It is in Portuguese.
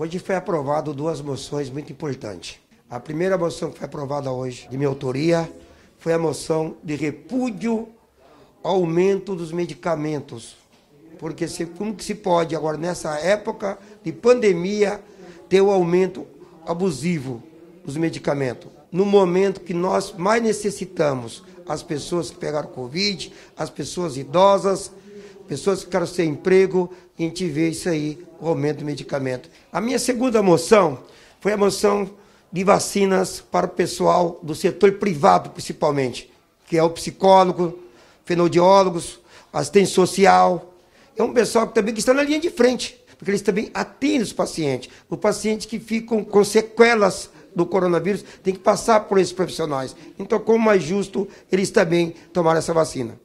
Hoje foi aprovado duas moções muito importantes. A primeira moção que foi aprovada hoje, de minha autoria, foi a moção de repúdio ao aumento dos medicamentos. Porque se, como que se pode agora, nessa época de pandemia, ter o aumento abusivo dos medicamentos? No momento que nós mais necessitamos, as pessoas que pegaram Covid, as pessoas idosas, pessoas que ficaram sem emprego, a gente vê isso aí, o aumento do medicamento. A minha segunda moção foi a moção de vacinas para o pessoal do setor privado, principalmente, que é o psicólogo, fenodiólogos, assistente social. É um pessoal que também que está na linha de frente, porque eles também atendem os pacientes. Os pacientes que ficam com sequelas do coronavírus têm que passar por esses profissionais. Então, como mais justo, eles também tomaram essa vacina.